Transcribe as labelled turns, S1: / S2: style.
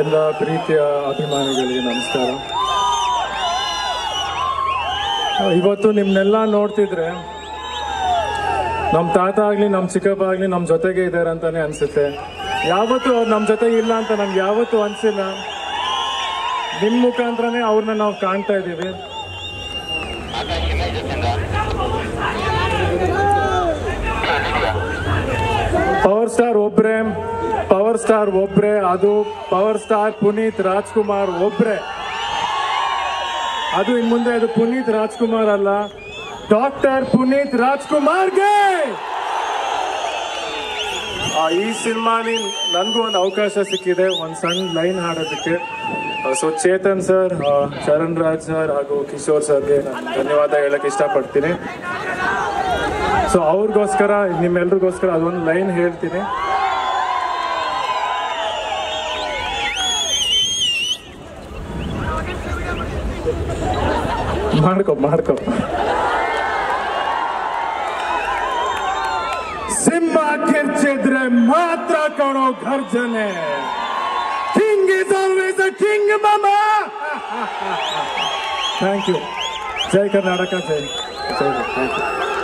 S1: ಎಲ್ಲ ಪ್ರೀತಿಯ ಅಭಿಮಾನಿಗಳಿಗೆ ನಮಸ್ಕಾರ. ಇವತ್ತು ನಿಮ್ನೆಲ್ಲ ನೋಡ್ತಿದ್ರೆ ನಮ್ಮ ತಾತ ಆಗ್ಲಿ ನಮ್ಮ ಚಿಕ್ಕಪ್ಪ ಆಗ್ಲಿ ನಮ್ಮ ಜೊತೆಗೆ ಇದ್ದಾರೆ ಅಂತಾನೆ ಅನ್ಸುತ್ತೆ. ಯಾವತ್ತೂ ಅವ್ರು ನಮ್ಮ ಜೊತೆಗೆ ಇಲ್ಲ ಅಂತ ನಮ್ಗೆ ಯಾವತ್ತೂ ಅನಿಸಿಲ್ಲ. ನಿಮ್ಮ ಮುಖಾಂತರನೇ ಅವ್ರನ್ನ ನಾವು ಕಾಣ್ತಾ ಇದ್ದೀವಿ. ಪವರ್ ಸ್ಟಾರ್ ಒಬ್ರೆ ಪವರ್ ಸ್ಟಾರ್ ಒಬ್ರೆ ಅದು ಪವರ್ ಸ್ಟಾರ್ ಪುನೀತ್ ರಾಜ್ಕುಮಾರ್ ಒಬ್ರೆ. ಅದು ಇನ್ ಮುಂದೆ ಅದು ಪುನೀತ್ ರಾಜ್ಕುಮಾರ್ ಅಲ್ಲ ಡಾಕ್ಟರ್ ಪುನೀತ್ ರಾಜ್ಕುಮಾರ್ಗೆ! ಆ, ಈ ಸಿನಿಮಾಲಿ ನನಗೂ ಒಂದು ಅವಕಾಶ ಸಿಕ್ಕಿದೆ ಒಂದು ಸಣ್ಣ line ಹಾಡೋದಕ್ಕೆ. So Chetan sir Charan Raj sir ಹಾಗೂ ಕಿಶೋರ್ ಸರ್ಗೆ ನಾನು ಧನ್ಯವಾದ ಹೇಳಕ್ ಇಷ್ಟಪಡ್ತೀನಿ. ಸೊ ಅವ್ರಿಗೋಸ್ಕರ ನಿಮ್ಮೆಲ್ರಿಗೋಸ್ಕರ ಅದೊಂದು ಲೈನ್ ಹೇಳ್ತೀನಿ. ಮಾಡ್ಕೊ ಮಾಡ್ಕೊ ಸಿಂಹ ಕಿರ್ಚಿದ್ರೆ ಮಾತ್ರ ಕಾಣೋ ಘರ್ಜನೆ king is always a king ಮಾಮ ಥ್ಯಾಂಕ್ ಯು ಜೈ ಕರ್ನಾಟಕ ಜೈ ಜೈ ಥ್ಯಾಂಕ್ ಯು